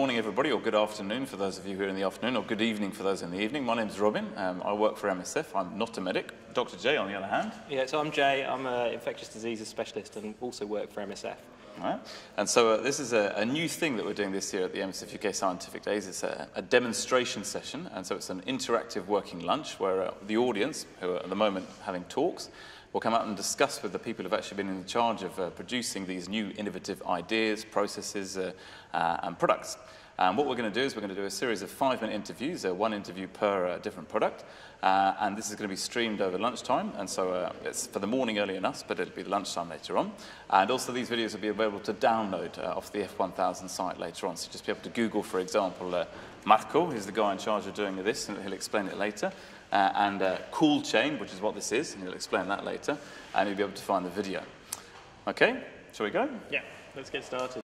morning, everybody, or good afternoon for those of you who are in the afternoon, or good evening for those in the evening. My name is Robin. Um, I work for MSF. I'm not a medic. Dr. Jay, on the other hand. Yeah, so I'm Jay. I'm an infectious diseases specialist and also work for MSF. Right. And so uh, this is a, a, new thing that we're doing this year at the MSF UK Scientific Days. It's a, a demonstration session, and so it's an interactive working lunch where uh, the audience, who are at the moment having talks, will come out and discuss with the people who've actually been in charge of uh, producing these new innovative ideas, processes, uh, uh, and products. And what we're going to do is we're going to do a series of five-minute interviews, uh, one interview per uh, different product. Uh, and this is going to be streamed over lunchtime. And so uh, it's for the morning early enough, but it'll be lunchtime later on. And also these videos will be available to download uh, off the F1000 site later on. So just be able to Google, for example, uh, Marco, who's the guy in charge of doing this, and he'll explain it later. And Cool Chain, which is what this is, and he'll explain that later. And you'll be able to find the video. Okay, shall we go? Yeah, let's get started.